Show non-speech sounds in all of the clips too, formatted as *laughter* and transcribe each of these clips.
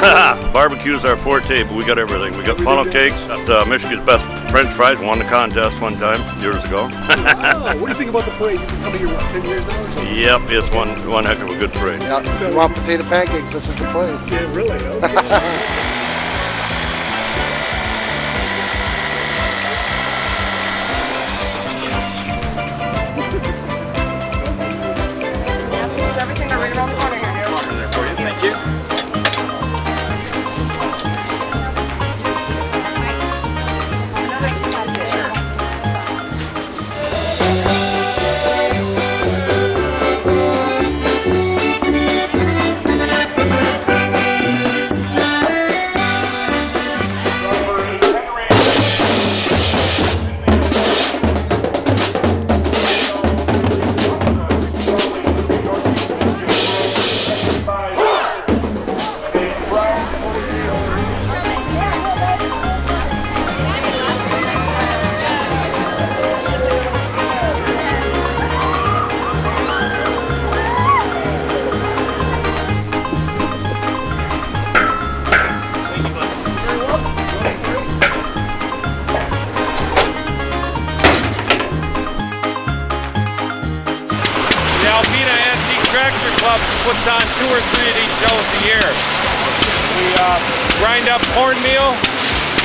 *laughs* Barbecue's our forte, but we got everything. We got funnel cakes, got uh, Michigan's best French fries. Won the contest one time years ago. *laughs* oh, what do you think about the parade? You've been coming here what, ten years now or something? Yep, it's one one heck of a good parade. Yeah, if you want potato pancakes, this is the place. Yeah, really. Okay. *laughs* Club puts on two or three of these shows a year. We uh, grind up cornmeal,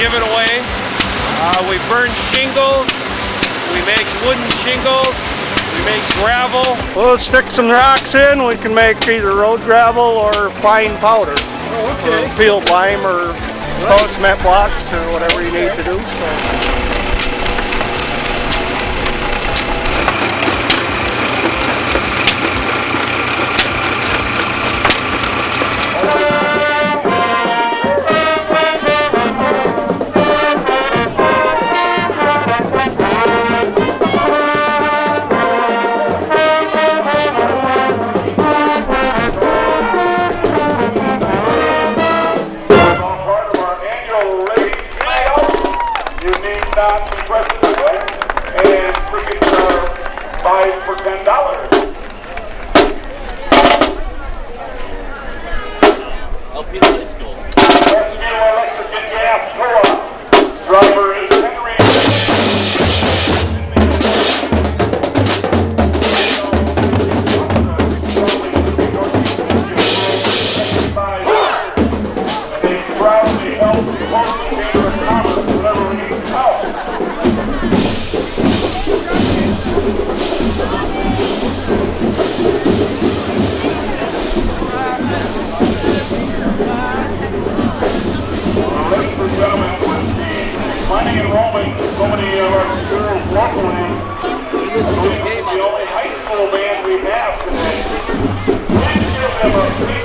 give it away. Uh, we burn shingles. We make wooden shingles. We make gravel. We'll stick some rocks in. We can make either road gravel or fine powder. Oh, okay. Or field lime or cement blocks or whatever you need to do. So. Not the and tickets are five for ten dollars. Rescue planning so many of our the only high school band we have today. Give them a big